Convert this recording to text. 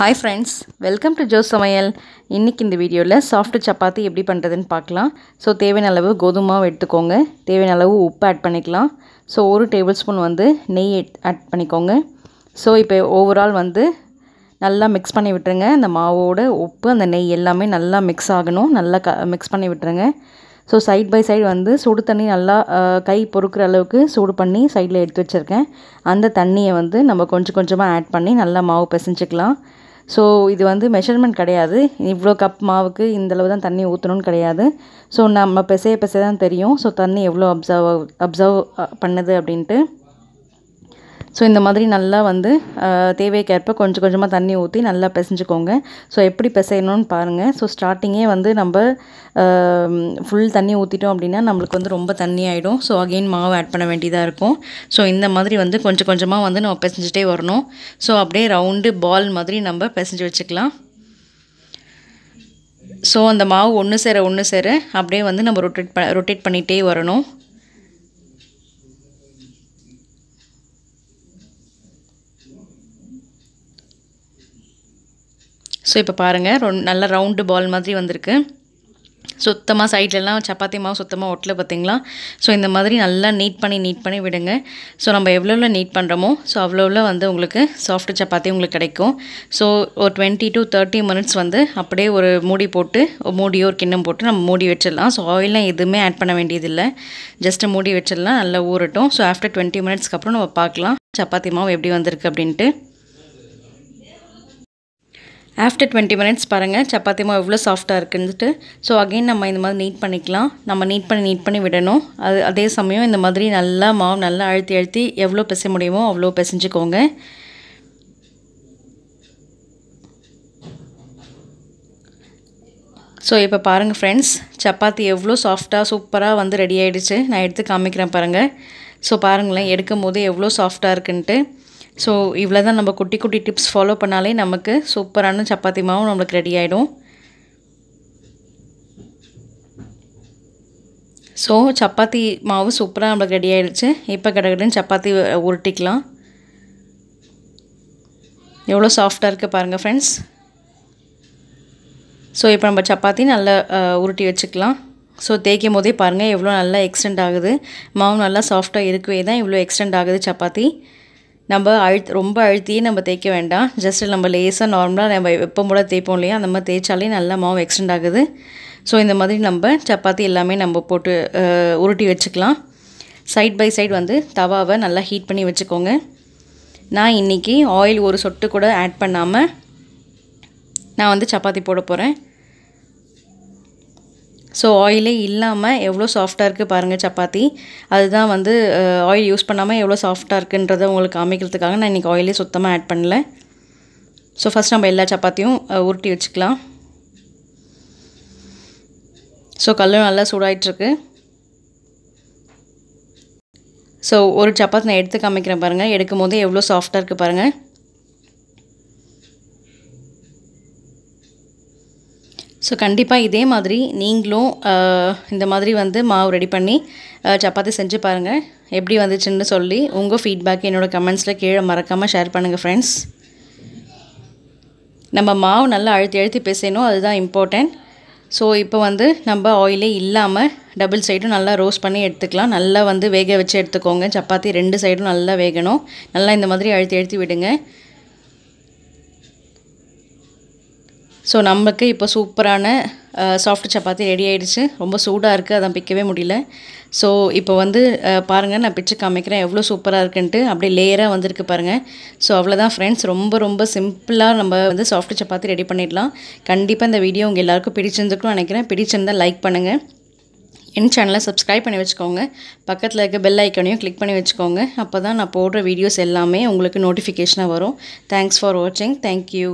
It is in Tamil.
Hi friends welcome to Jo's சமையல் இன்றைக்கி இந்த வீடியோவில் சாஃப்ட் சப்பாத்தி எப்படி பண்ணுறதுன்னு பார்க்கலாம். ஸோ தேவையான அளவு கோதுமாவை எடுத்துக்கோங்க. தேவையான அளவு உப்பு ஆட் பண்ணிக்கலாம். ஸோ ஒரு டேபிள் ஸ்பூன் வந்து நெய் ஆட் பண்ணிக்கோங்க. ஸோ இப்போ ஓவரால் வந்து நல்லா மிக்ஸ் பண்ணி விட்டுருங்க. அந்த மாவோட உப்பு அந்த நெய் எல்லாமே நல்லா மிக்ஸ் ஆகணும். நல்லா க மிக்ஸ் பண்ணி விட்டுருங்க. ஸோ சைட் பை சைடு வந்து சுடு தண்ணி நல்லா கை பொறுக்கிற அளவுக்கு சூடு பண்ணி சைடில் எடுத்து வச்சுருக்கேன். அந்த தண்ணியை வந்து நம்ம கொஞ்சம் கொஞ்சமாக ஆட் பண்ணி நல்லா மாவு பிசைஞ்சிக்கலாம். ஸோ இது வந்து மெஷர்மெண்ட் கிடையாது. இவ்வளோ கப் மாவுக்கு இந்தளவு தான் தண்ணி ஊற்றணும்னு கிடையாது. ஸோ நம்ம பிசைய பிசைய தான் தெரியும். ஸோ தண்ணி எவ்வளோ அப்சர்வ் அப்சர்வ் பண்ணுது அப்படின்ட்டு. ஸோ இந்த மாதிரி நல்லா வந்து தேவைக்கேற்ப கொஞ்சம் கொஞ்சமாக தண்ணி ஊற்றி நல்லா பிசைஞ்சுக்கோங்க. ஸோ எப்படி பிசையணும்னு பாருங்கள் ஸோ ஸ்டார்டிங்கே வந்து நம்ம ஃபுல் தண்ணி ஊற்றிட்டோம் அப்படின்னா நம்மளுக்கு வந்து ரொம்ப தண்ணி ஆகிடும் ஸோ அகெயின் மாவு ஆட் பண்ண வேண்டியதாக இருக்கும். ஸோ இந்த மாதிரி வந்து கொஞ்சம் கொஞ்சமாக வந்து நம்ம பிசைஞ்சிட்டே வரணும். ஸோ அப்படியே ரவுண்டு பால் மாதிரி நம்ம பிசைஞ்சு வச்சுக்கலாம். ஸோ அந்த மாவு ஒன்று சேர ஒன்று சேர அப்படியே வந்து நம்ம ரொட்டேட் ப ரொட்டேட் பண்ணிகிட்டே வரணும். ஸோ இப்போ பாருங்கள் ரொ நல்ல ரவுண்டு பால் மாதிரி வந்திருக்கு. சுத்தமாக சைட்லலாம் சப்பாத்தி மாவு சுத்தமாக ஒட்டில் பார்த்தீங்களா ஸோ இந்த மாதிரி நல்லா நீட் பண்ணி நீட் பண்ணி விடுங்க. ஸோ நம்ம எவ்வளோ நீட் பண்ணுறோமோ ஸோ அவ்வளோவில் வந்து உங்களுக்கு சாஃப்ட் சப்பாத்தி உங்களுக்கு கிடைக்கும். ஸோ ஒரு டுவெண்ட்டி டு தேர்ட்டி மினிட்ஸ் வந்து அப்படியே ஒரு மூடி போட்டு மூடியோ ஒரு கிண்ணம் போட்டு நம்ம மூடி வச்சிடலாம். ஸோ ஆயிலாம் எதுவுமே ஆட் பண்ண வேண்டியதில்லை. ஜஸ்ட்டு மூடி வச்சிடலாம் நல்லா ஊறட்டும். ஸோ ஆஃப்டர் டுவெண்ட்டி மினிட்ஸ்க்கு அப்புறம் நம்ம பார்க்கலாம் சப்பாத்தி மாவு எப்படி வந்திருக்கு அப்படின்ட்டு. ஆஃப்டர் டுவெண்ட்டி மினிட்ஸ் பாருங்கள் சப்பாத்தி மாவு எவ்வளோ சாஃப்டாக இருக்குன்ட்டு ஸோ அகெயின் நம்ம இந்த மாதிரி நீட் பண்ணிக்கலாம். நம்ம நீட் பண்ணி நீட் பண்ணி விடணும். அது அதே சமயம் இந்த மாதிரி நல்லா மாவு நல்லா அழுத்தி அழுத்தி எவ்வளோ பிச முடியுமோ அவ்வளோ பிசைஞ்சுக்கோங்க. ஸோ இப்போ பாருங்கள் ஃப்ரெண்ட்ஸ் சப்பாத்தி எவ்வளோ சாஃப்டாக சூப்பராக வந்து ரெடி ஆகிடுச்சு நான் எடுத்து காமிக்கிறேன் பாருங்கள் ஸோ பாருங்களேன் எடுக்கும் போது எவ்வளோ சாஃப்டாக இருக்குன்ட்டு. ஸோ இவ்வளோ தான் நம்ம குட்டி குட்டி டிப்ஸ் ஃபாலோ பண்ணாலே நமக்கு சூப்பரான சப்பாத்தி மாவும் நம்மளுக்கு ரெடி ஆகிடும் ஸோ சப்பாத்தி மாவு சூப்பராக நம்மளுக்கு ரெடி ஆகிடுச்சு இப்போ கிடக்குன்னு சப்பாத்தி உருட்டிக்கலாம். எவ்வளோ சாஃப்டாக இருக்குது பாருங்கள் ஃப்ரெண்ட்ஸ் ஸோ இப்போ நம்ம சப்பாத்தி நல்லா உருட்டி வச்சுக்கலாம். ஸோ தேய்க்கும் போதே பாருங்கள் எவ்வளோ நல்லா எக்ஸ்டெண்ட் ஆகுது. மாவு நல்லா சாஃப்டாக இருக்கவே தான் இவ்வளோ எக்ஸ்டெண்ட் ஆகுது சப்பாத்தி. நம்ம அழுத் ரொம்ப அழுத்தியே நம்ம தேய்க்க வேண்டாம். ஜஸ்ட் நம்ம லேஸாக நார்மலாக நம்ம எப்போ கூட தேய்ப்போம் இல்லையா? அந்த மாதிரி தேய்ச்சாலே நல்லா மாவு எக்ஸ்டெண்ட் ஆகுது. ஸோ இந்த மாதிரி நம்ம சப்பாத்தி எல்லாமே நம்ம போட்டு உருட்டி வச்சுக்கலாம். சைட் பை சைடு வந்து தவாவை நல்லா ஹீட் பண்ணி வச்சுக்கோங்க. நான் இன்றைக்கி ஆயில் ஒரு சொட்டு கூட ஆட் பண்ணாமல் நான் வந்து சப்பாத்தி போட போகிறேன் ஸோ ஆயிலே இல்லாமல் எவ்வளோ சாஃப்டாக இருக்குது பாருங்கள் சப்பாத்தி. அதுதான் வந்து ஆயில் யூஸ் பண்ணாமல் எவ்வளோ சாஃப்டாக இருக்குன்றதை உங்களுக்கு காமிக்கிறதுக்காக நான் இன்றைக்கி ஆயிலே சுத்தமாக ஆட் பண்ணல. ஸோ ஃபஸ்ட் நம்ம எல்லா சப்பாத்தியும் உருட்டி வச்சுக்கலாம். ஸோ கல்லும் நல்லா சூடாயிட்ருக்கு ஸோ ஒரு சப்பாத்தி நான் எடுத்து காமிக்கிறேன் பாருங்கள் எடுக்கும் போது எவ்வளோ சாஃப்டாக இருக்குது பாருங்கள் ஸோ கண்டிப்பாக இதே மாதிரி நீங்களும் இந்த மாதிரி வந்து மாவு ரெடி பண்ணி சப்பாத்தி செஞ்சு பாருங்கள் எப்படி வந்துச்சுன்னு சொல்லி உங்கள் ஃபீட்பேக் என்னோடய கமெண்ட்ஸில் கீழே மறக்காமல் ஷேர் பண்ணுங்கள் ஃப்ரெண்ட்ஸ் நம்ம மாவு நல்லா அழுத்தி அழுத்தி பேசணும் அதுதான் இம்பார்ட்டண்ட் ஸோ இப்போ வந்து நம்ம ஆயிலே இல்லாமல் டபுள் சைடும் நல்லா ரோஸ்ட் பண்ணி எடுத்துக்கலாம். நல்லா வந்து வேக வச்சு எடுத்துக்கோங்க. சப்பாத்தி ரெண்டு சைடும் நல்லா வேகணும். நல்லா இந்த மாதிரி அழுத்தி அழுத்தி விடுங்க. ஸோ நமக்கு இப்போ சூப்பரான சாஃப்ட் சப்பாத்தி ரெடி ஆகிடுச்சு ரொம்ப சூடாக இருக்குது அதான் பிக்கவே முடியல. ஸோ இப்போ வந்து பாருங்கள் நான் பிச்சு காமிக்கிறேன் எவ்வளோ சூப்பராக இருக்குன்ட்டு. அப்படியே லேயராக வந்திருக்கு பாருங்கள் ஸோ அவ்வளோதான் ஃப்ரெண்ட்ஸ் ரொம்ப ரொம்ப சிம்பிளாக நம்ம வந்து சாஃப்ட் சப்பாத்தி ரெடி பண்ணிடலாம். கண்டிப்பாக இந்த வீடியோ உங்கள் எல்லாருக்கும் பிடிச்சிருந்துக்குன்னு நினைக்கிறேன். பிடிச்சிருந்தால் லைக் பண்ணுங்கள் என் சேனலை சப்ஸ்கிரைப் பண்ணி வச்சுக்கோங்க. பக்கத்தில் இருக்க பெல் ஐக்கனையும் கிளிக் பண்ணி வச்சுக்கோங்க. அப்போ தான் நான் போடுற வீடியோஸ் எல்லாமே உங்களுக்கு நோட்டிஃபிகேஷனாக வரும். தேங்க்ஸ் ஃபார் வாட்சிங் தேங்க்யூ